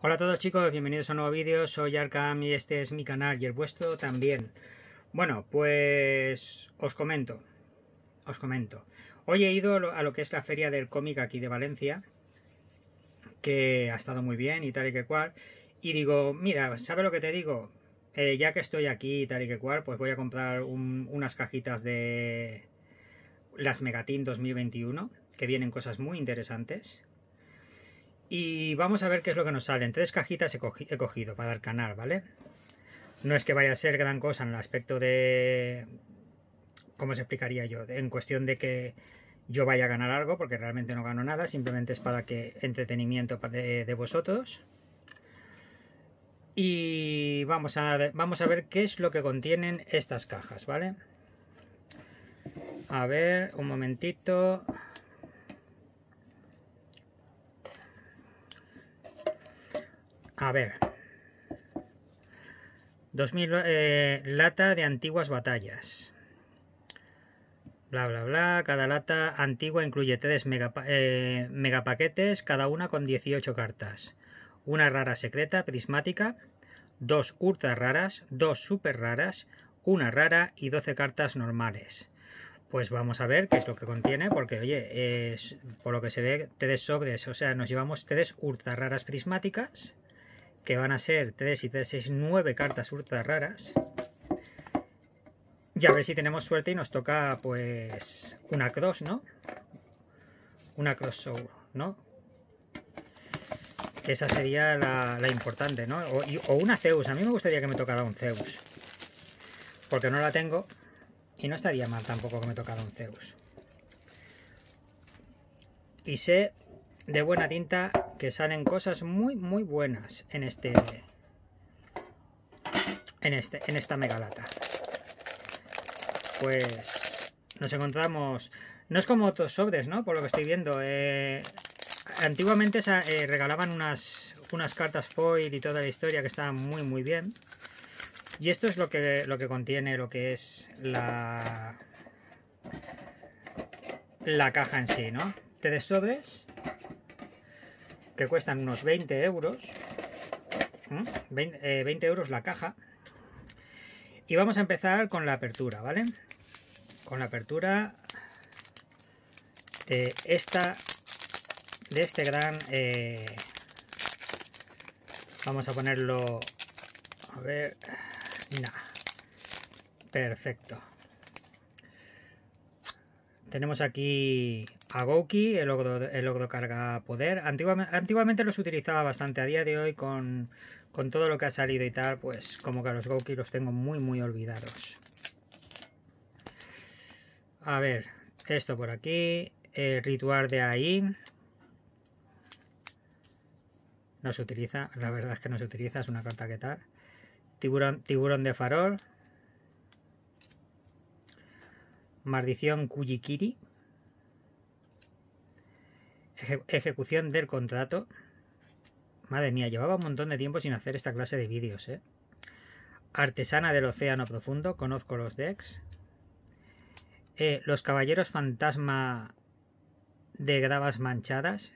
Hola a todos chicos, bienvenidos a un nuevo vídeo, soy Arkham y este es mi canal y el vuestro también. Bueno, pues os comento, os comento. Hoy he ido a lo que es la feria del cómic aquí de Valencia, que ha estado muy bien y tal y que cual. Y digo, mira, ¿sabe lo que te digo? Eh, ya que estoy aquí y tal y que cual, pues voy a comprar unas cajitas de las Megatin 2021, que vienen cosas muy interesantes. Y vamos a ver qué es lo que nos salen. Tres cajitas he, cogido para el canal, ¿vale? No es que vaya a ser gran cosa en el aspecto de... ¿Cómo se explicaría yo? En cuestión de que yo vaya a ganar algo, porque realmente no gano nada. Simplemente es para que entretenimiento de, de vosotros. Y vamos a, vamos a ver qué es lo que contienen estas cajas, ¿vale? A ver, un momentito. A ver. 2000 eh, lata de antiguas batallas. Bla, bla, bla. Cada lata antigua incluye tres eh, megapaquetes, cada una con 18 cartas. Una rara secreta prismática, dos ultra raras, dos super raras, una rara y 12 cartas normales. Pues vamos a ver qué es lo que contiene, porque oye, por lo que se ve, tres sobres, o sea, nos llevamos tres ultra raras prismáticas que van a ser 3 y 3, 6, 9 cartas ultra raras. Y a ver si tenemos suerte y nos toca, pues, una cross, ¿no? Una cross soul, ¿no? Esa sería la, importante, ¿no? O, o, una Zeus. A mí me gustaría que me tocara un Zeus. Porque no la tengo. Y no estaría mal tampoco que me tocara un Zeus. Y sé de buena tinta que salen cosas muy muy buenas en este en este en esta megalata. Pues nos encontramos no es como otros sobres no por lo que estoy viendo eh, antiguamente eh, regalaban unas unas cartas foil y toda la historia que estaban muy muy bien. Y esto es lo que lo que contiene lo que es la la caja en sí no tres sobres que cuestan unos 20 euros. 20, eh, euros la caja. Y vamos a empezar con la apertura, ¿vale? Con la apertura de esta, de este gran... Eh, vamos a ponerlo... A ver... Nada. Perfecto. Tenemos aquí a Gouki, el logro, el logro carga poder. Antiguamente, los utilizaba bastante. A día de hoy, con, todo lo que ha salido y tal, pues como que a los Gouki los tengo muy, muy olvidados. A ver, esto por aquí. El ritual de ahí. No se utiliza, la verdad es que no se utiliza, es una carta que tal. Tiburón, tiburón de farol. Maldición Kujikiri. ejecución del contrato. Madre mía, llevaba un montón de tiempo sin hacer esta clase de vídeos, ¿eh? Artesana del Océano Profundo, conozco los decks. Eh, los Caballeros Fantasma de Gravas Manchadas.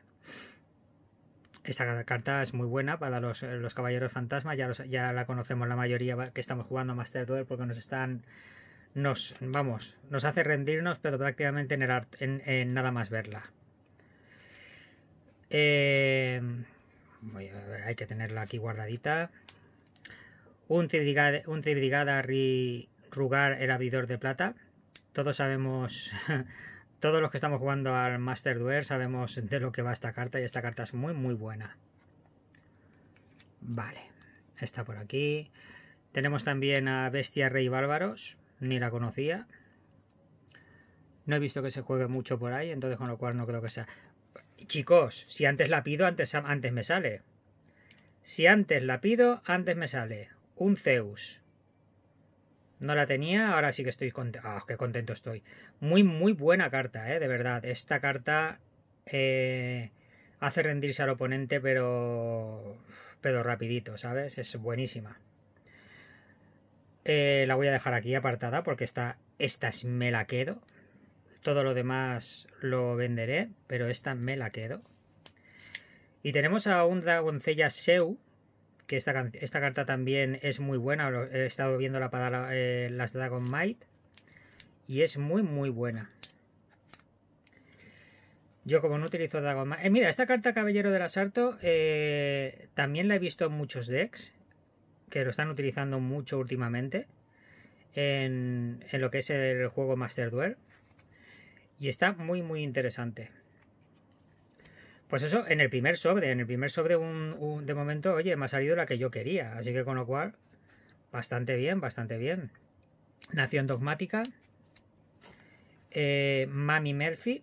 Esta carta es muy buena para los, Caballeros Fantasma. Ya, ya la conocemos la mayoría que estamos jugando Master Duel porque nos están nos, vamos, nos hace rendirnos, pero prácticamente en, nada más verla. Eh, hay que tenerla aquí guardadita. Un tribrigada, un tribrigada rugar el abridor de plata. Todos sabemos, todos los que estamos jugando al Master Duel sabemos de lo que va esta carta y esta carta es muy muy buena. Vale, está por aquí. Tenemos también a Bestia Rey Bárbaros ni la conocía. No he visto que se juegue mucho por ahí, entonces con lo cual no creo que sea. Chicos, si antes la pido, antes, antes me sale. Si antes la pido, antes me sale. Un Zeus. No la tenía, ahora sí que estoy contento. Ah, qué contento estoy. Muy, muy buena carta, eh, de verdad. Esta carta eh, hace rendirse al oponente, pero. Pero rapidito, ¿sabes? Es buenísima. Eh, la voy a dejar aquí apartada porque esta, esta me la quedo. Todo lo demás lo venderé, pero esta me la quedo. Y tenemos a un Dragoncella Seu, que esta, esta carta también es muy buena. He estado viendo para eh, las Dragon Might. Y es muy, muy buena. Yo como no utilizo Dragon Might... Eh, mira, esta carta Caballero del Asalto eh, también la he visto en muchos decks. Que lo están utilizando mucho últimamente. En, en lo que es el juego Master Duel. Y está muy, muy interesante. Pues eso, en el primer sobre, en el primer sobre un, de momento, oye, me ha salido la que yo quería. Así que con lo cual, bastante bien, bastante bien. Nación Dogmática. Eh, Mami Murphy.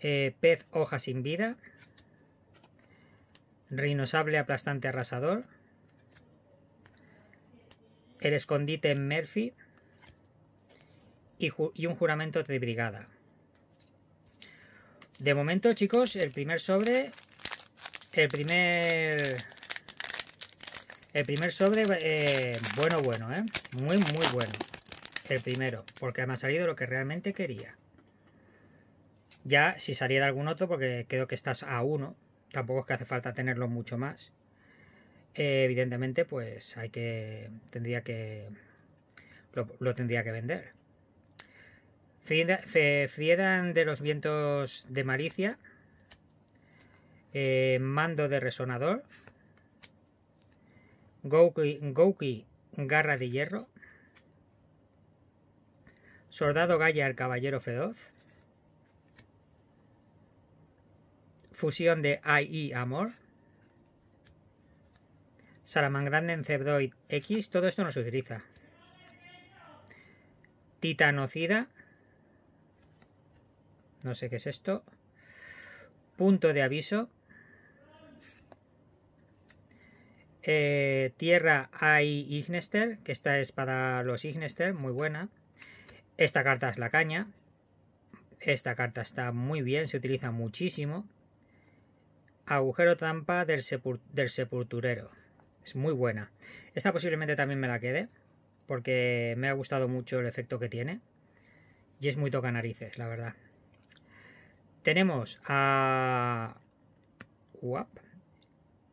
Eh, pez Hoja sin Vida. Rinosable Aplastante Arrasador. El Escondite Murphy. Y, y un Juramento de Brigada. De momento, chicos, el primer sobre... El primer... El primer sobre, eh, bueno, bueno, ¿eh? Muy, muy bueno. El primero, porque me ha salido lo que realmente quería. Ya, si saliera algún otro, porque creo que estás a uno, tampoco es que hace falta tenerlo mucho más. Eh, evidentemente, pues hay que... Tendría que... lo tendría que vender. Friedan de los vientos de Maricia. Eh, mando de resonador. Gouki, garra de hierro. Soldado Gaya el caballero feroz. Fusión de AI Amor. Salamangrande en X. Todo esto no se utiliza. Titanocida. No sé qué es esto. Punto de aviso. Eh, tierra hay Ignester, que esta es para los Ignester, muy buena. Esta carta es la caña. Esta carta está muy bien, se utiliza muchísimo. Agujero trampa del, sepulturero. Es muy buena. Esta posiblemente también me la quede, porque me ha gustado mucho el efecto que tiene. Y es muy toca narices, la verdad. Tenemos a... Uap.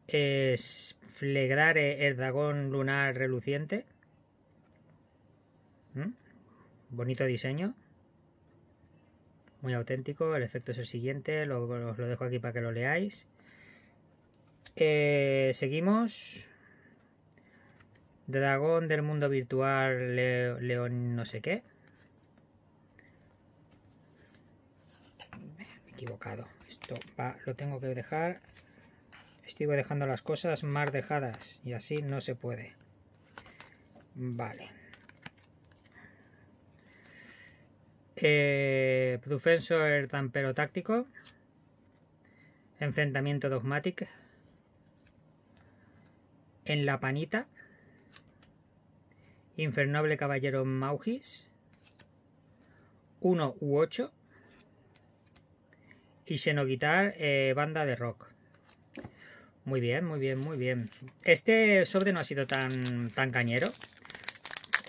Es Flegrare el dragón lunar reluciente. ¿Mm? Bonito diseño. Muy auténtico. El efecto es el siguiente. Os lo dejo aquí para que lo leáis. Eh, seguimos. Dragón del mundo virtual, león no sé qué. equivocado. Esto lo tengo que dejar. Estoy dejando las cosas más dejadas y así no se puede. Vale. Eh, Defensor Tampero Táctico. Enfrentamiento Dogmatic. En la Panita. Infernable Caballero Maugis. 1 u 8 y Xenoguitar eh, banda de rock. Muy bien, muy bien, muy bien. Este sobre no ha sido tan, tan cañero.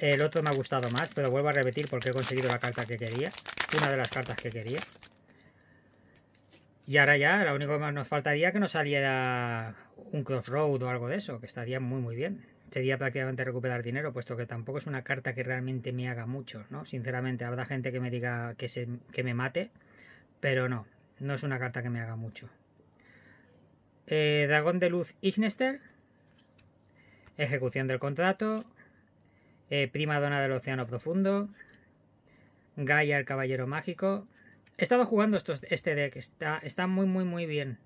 El otro me ha gustado más, pero vuelvo a repetir porque he conseguido la carta que quería. Una de las cartas que quería. Y ahora ya, lo único que nos faltaría que nos saliera un crossroad o algo de eso, que estaría muy muy bien. Sería prácticamente recuperar dinero, puesto que tampoco es una carta que realmente me haga mucho, ¿no? Sinceramente, habrá gente que me diga que, se, que me mate, pero no. No es una carta que me haga mucho. Eh, Dragón de Luz Ignester. Ejecución del contrato. Eh, prima Dona del Océano Profundo. Gaia el Caballero Mágico. He estado jugando estos, este deck. Está, está muy, muy, muy bien.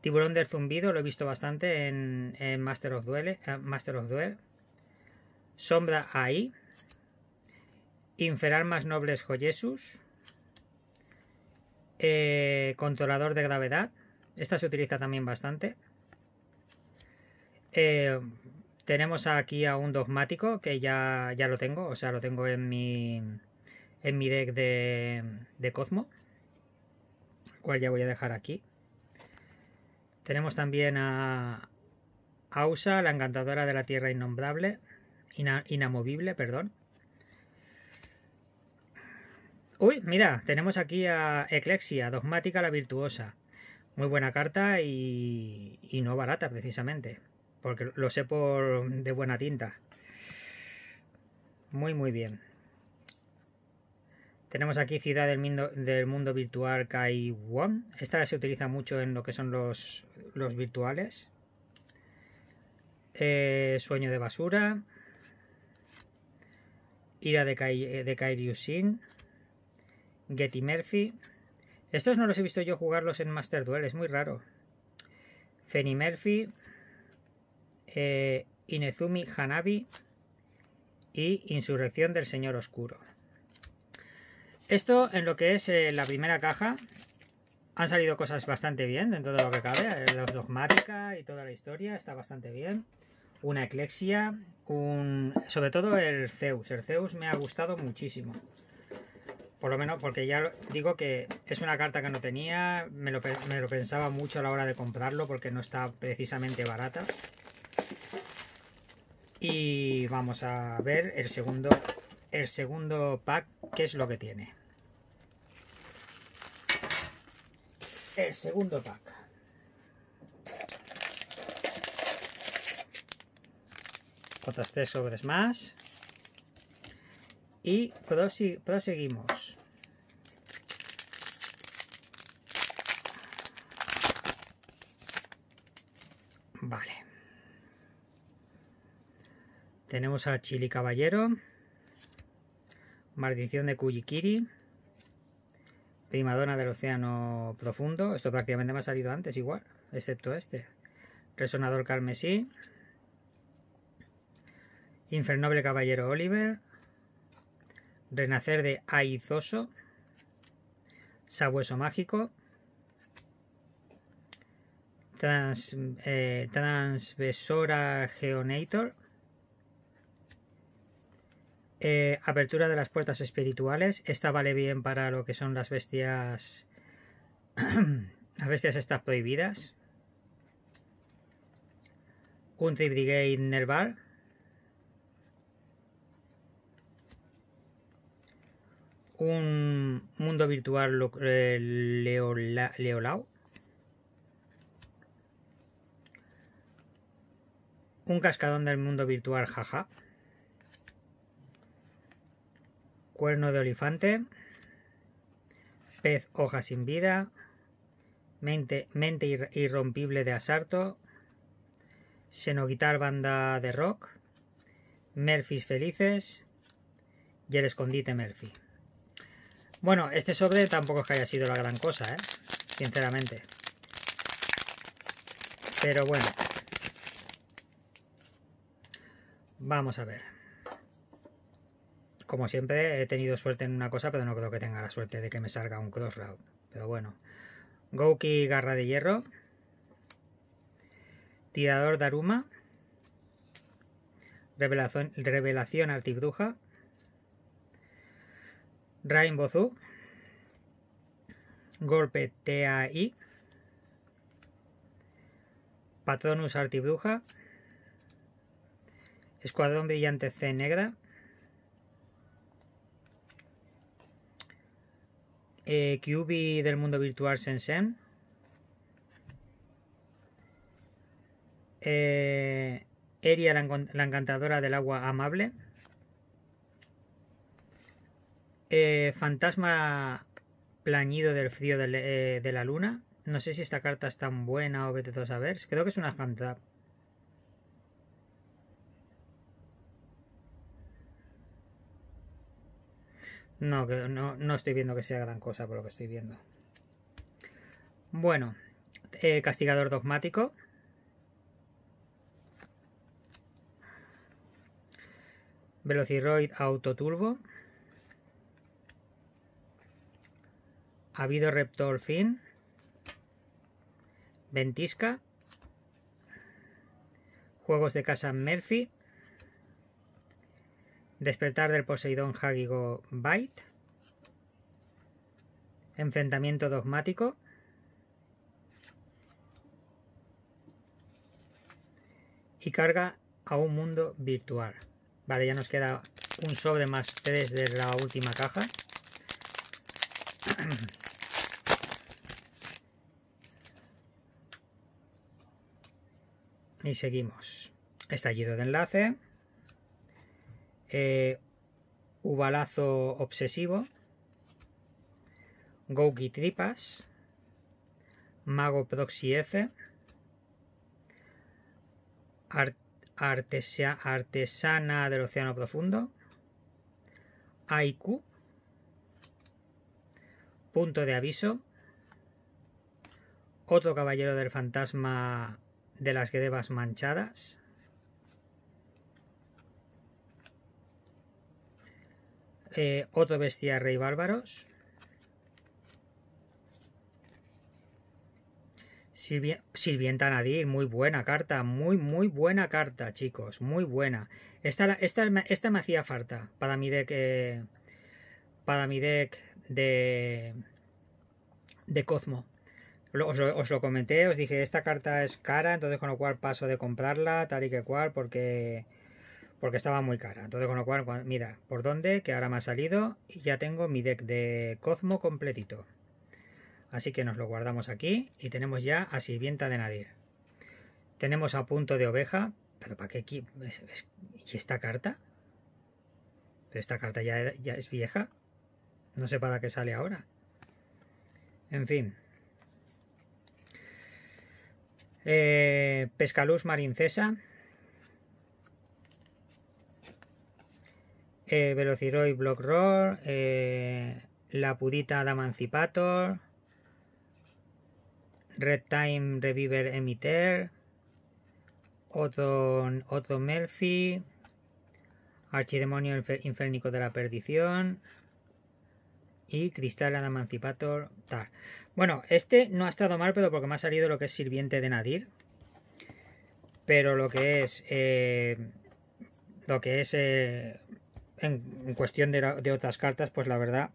Tiburón del Zumbido. Lo he visto bastante en, Master, of Duel, eh. Sombra ahí. Inferar más nobles Joyesus. Eh, controlador de gravedad. Esta se utiliza también bastante. Eh, tenemos aquí a un dogmático que ya, ya lo tengo. O sea, lo tengo en mi, en mi deck de, de Cosmo. cual ya voy a dejar aquí. Tenemos también a Ausa, la encantadora de la tierra innombrable. inamovible, perdón. Uy, mira, tenemos aquí a Eclexia, dogmática la virtuosa. Muy buena carta y, y no barata precisamente. Porque lo sé por de buena tinta. Muy muy bien. Tenemos aquí Ciudad del Mundo, del mundo Virtual Kai Won. Esta se utiliza mucho en lo que son los, los virtuales. Eh, Sueño de Basura. Ira de, Kai, de Kairyu Shin. Getty Murphy. Estos no los he visto yo jugarlos en Master Duel, es muy raro. Feni Murphy. Eh, Inezumi Hanabi. Y Insurrección del Señor Oscuro. Esto en lo que es eh, la primera caja han salido cosas bastante bien dentro de lo que cabe. Eh, la dogmática y toda la historia está bastante bien. Una eclexia, un... sobre todo el Zeus. El Zeus me ha gustado muchísimo. Por lo menos porque ya digo que es una carta que no tenía, me lo, me lo pensaba mucho a la hora de comprarlo porque no está precisamente barata. Y vamos a ver el segundo el segundo pack, ¿qué es lo que tiene? El segundo pack. Otras tres sobres más. Y proseguimos. Vale. Tenemos al Chili Caballero. Maldición de Kujikiri. Primadona del Océano Profundo. Esto prácticamente me ha salido antes igual, excepto este. Resonador Carmesí. Infernoble Caballero Oliver. Renacer de Aizoso. Sabueso Mágico. Trans, eh, Transvesora Geonator. Eh, apertura de las puertas espirituales. Esta vale bien para lo que son las bestias. las bestias estas prohibidas. Un Brigade Nerval. Un mundo virtual eh, Leolau. Un cascadón del mundo virtual Jaja. Cuerno de olifante. Pez hoja sin vida. Mente, mente irrompible de Asarto. Xenoguitar banda de rock. Murphys felices. Y el escondite Murphy. Bueno, este sobre tampoco es que haya sido la gran cosa, ¿eh? Sinceramente. Pero bueno. Vamos a ver. Como siempre, he tenido suerte en una cosa, pero no creo que tenga la suerte de que me salga un crossroad. Pero bueno. Gouki Garra de Hierro. Tirador Daruma. Revelación, Revelación Artibruja. Rainbow Zoo. Golpe TAI. Patronus Artibruja. Escuadrón Brillante C Negra. Eh, del mundo virtual Sensen, eh, Eria la, encantadora del agua amable, eh, Fantasma plañido del frío de, eh, de, la luna, no sé si esta carta es tan buena o vete a saber, creo que es una No, no, no estoy viendo que sea gran cosa por lo que estoy viendo. Bueno, eh, castigador dogmático. Velociroid Autoturbo. Habido Reptor Fin. Ventisca. Juegos de casa Murphy. Despertar del Poseidón Hagigo Bite. Enfrentamiento dogmático. Y carga a un mundo virtual. Vale, ya nos queda un sobre más tres de la última caja. Y seguimos. Estallido de enlace. Eh, Ubalazo obsesivo. Gouki tripas. Mago Proxy F. artesana del Océano Profundo. Aiku. Punto de aviso. Otro caballero del fantasma de las Gedevas manchadas. Eh, otro bestia rey bárbaros. Sirvienta Nadir, muy buena carta, muy, muy buena carta, chicos, muy buena. Esta, esta, esta me hacía falta para mi deck, eh, para mi deck de, de Cosmo. Os, os, lo comenté, os dije, esta carta es cara, entonces con lo cual paso de comprarla, tal y que cual, porque, porque estaba muy cara. Entonces con lo cual, mira, ¿por dónde? Que ahora me ha salido y ya tengo mi deck de Cosmo completito. Así que nos lo guardamos aquí y tenemos ya a Sirvienta de Nadir. Tenemos a punto de oveja, pero ¿para qué? ¿Y esta carta? Pero esta carta ya, ya es vieja. No sé para qué sale ahora. En fin. Eh, Pescaluz Marincesa. Eh, Block Roar. Eh, la Pudita Adamantipator. Red Time Reviver Emitter. Otto, Otto Murphy. Archidemonio Inférnico de la Perdición y Cristal Emancipator Tar. Bueno, este no ha estado mal, pero porque me ha salido lo que es Sirviente de Nadir. Pero lo que es. Eh, lo que es. Eh, en, cuestión de, de, otras cartas, pues la verdad.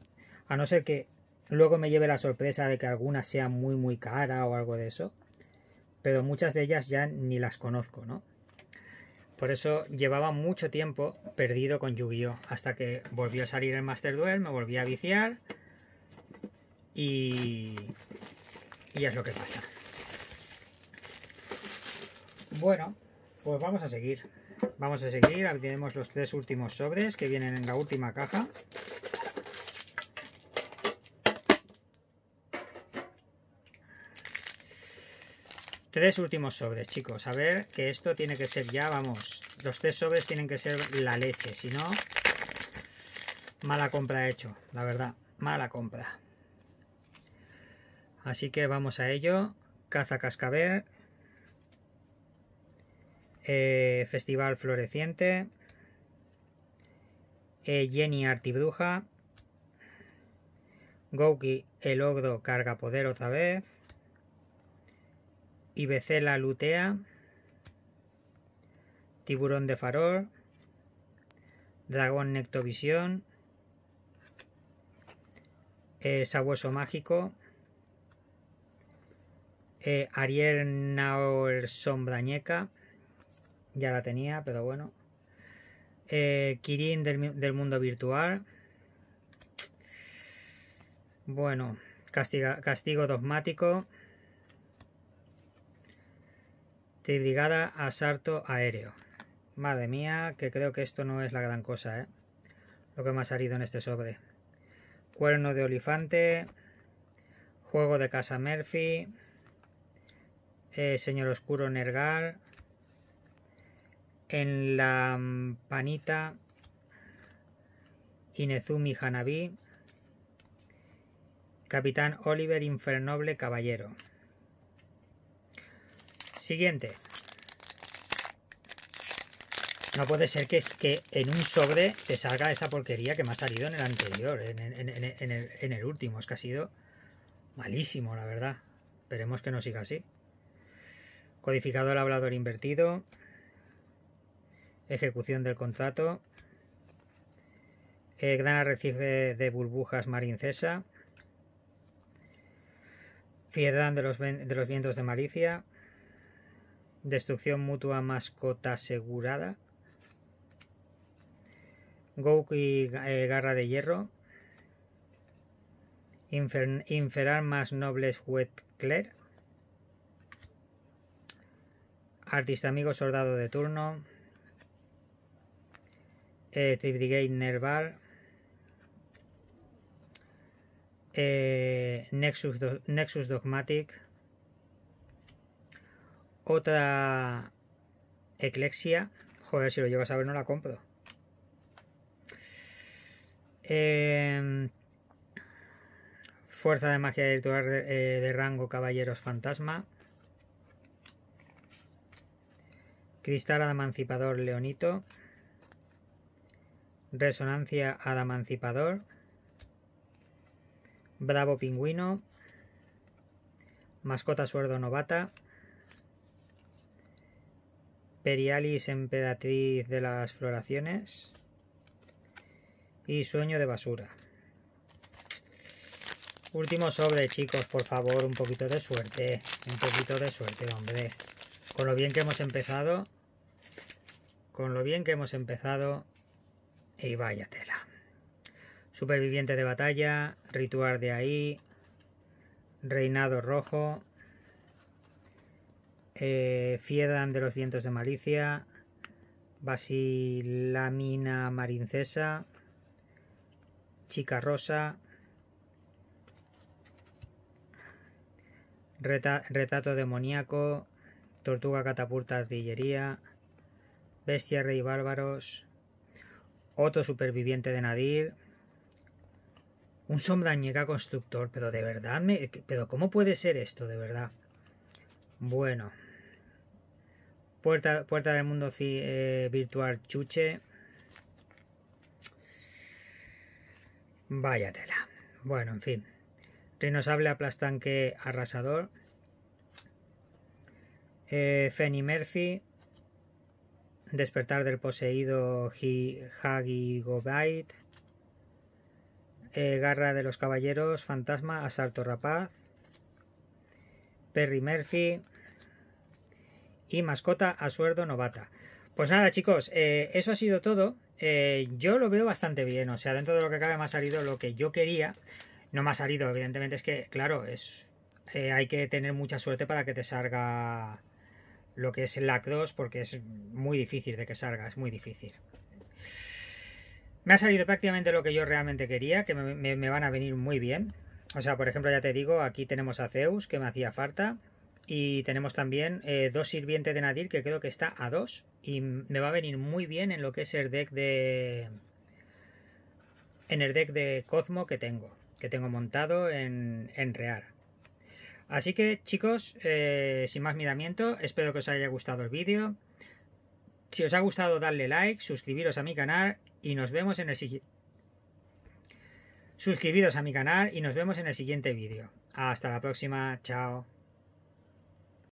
A no ser que luego me lleve la sorpresa de que alguna sea muy, muy cara o algo de eso. Pero muchas de ellas ya ni las conozco, ¿no? Por eso llevaba mucho tiempo perdido con Yu-Gi-Oh! Hasta que volvió a salir el Master Duel, me volví a viciar. Y... Y es lo que pasa. Bueno, pues vamos a seguir. Vamos a seguir. Aquí tenemos los tres últimos sobres que vienen en la última caja. Tres últimos sobres, chicos. A ver, que esto tiene que ser ya, vamos. Los tres sobres tienen que ser la leche. Si no, mala compra he hecho, la verdad. Mala compra. Así que vamos a ello. Caza cascabel. Eh, Festival Floreciente. Eh, Jenny Artibruja. Gouki el ogro carga poder otra vez. Ibecela lutea, tiburón de farol, dragón nectovisión, eh, sabueso mágico, eh, Ariel Naor sombrañeca, ya la tenía, pero bueno, eh, Kirin del, del, mundo virtual, bueno, castiga, castigo dogmático, Brigada Asalto Aéreo. Madre mía, que creo que esto no es la gran cosa, ¿eh? Lo que me ha salido en este sobre. Cuerno de olifante. Juego de casa Murphy. Eh, señor Oscuro Nergal. En la panita. Inezumi Hanabi. Capitán Oliver Infernoble Caballero. Siguiente. No puede ser que, que en un sobre te salga esa porquería que me ha salido en el anterior, en, el, último. Es que ha sido malísimo, la verdad. Esperemos que no siga así. Codificado el hablador invertido. Ejecución del contrato. Eh, gran arrecife de burbujas marincesa. Fiedad de los, vientos de malicia. Destrucción mutua mascota asegurada. Goku y eh, Garra de Hierro. Inferar más nobles Wetcler. Artista amigo soldado de turno. Eh, Tripdigate Nerval. Eh, Nexus, Nexus Dogmatic. Otra Eclexia. Joder, si lo llegas a ver no la compro. Em, fuerza de magia virtual eh, de rango Caballeros Fantasma. Cristal Adamancipador Leonito. Resonancia Adamancipador. Bravo Pingüino. Mascota Suerdo Novata. Perialis Emperatriz de las Floraciones. Y Sueño de Basura. Último sobre, chicos, por favor, un poquito de suerte. Un poquito de suerte, hombre. Con lo bien que hemos empezado, con lo bien que hemos empezado, y vaya tela. Superviviente de batalla, ritual de ahí, reinado rojo, eh, Fiedan de los vientos de malicia, Basilamina marincesa, Chica rosa, Retrato demoníaco, Tortuga catapulta artillería, Bestia rey bárbaros, otro superviviente de Nadir, un sombrañega constructor, pero de verdad, me, pero ¿cómo puede ser esto, de verdad? Bueno, puerta, puerta del mundo eh, virtual chuche. Vaya tela. Bueno, en fin. Rinosable aplastanque arrasador. Eh, Fenny Murphy. Despertar del poseído Hagi Gobait. Eh, Garra de los Caballeros, Fantasma, Asalto Rapaz. Perry Murphy. Y mascota Asuerdo Novata. Pues nada, chicos, eh, eso ha sido todo. yo lo veo bastante bien. O sea, dentro de lo que cabe me ha salido lo que yo quería. No me ha salido, evidentemente, es que, claro, es hay que tener mucha suerte para que te salga lo que es el LAC 2 porque es muy difícil de que salga, es muy difícil. Me ha salido prácticamente lo que yo realmente quería, que me, van a venir muy bien. O sea, por ejemplo, ya te digo, aquí tenemos a Zeus, que me hacía falta. Y tenemos también eh, dos sirvientes de Nadir, que creo que está a dos. Y me va a venir muy bien en lo que es el deck de... En el deck de Cosmo que tengo. Que tengo montado en, en Real. Así que chicos, eh, sin más miramiento, espero que os haya gustado el vídeo. Si os ha gustado, darle like, suscribiros a mi canal y nos vemos en el siguiente... Suscribiros a mi canal y nos vemos en el siguiente vídeo. Hasta la próxima, chao.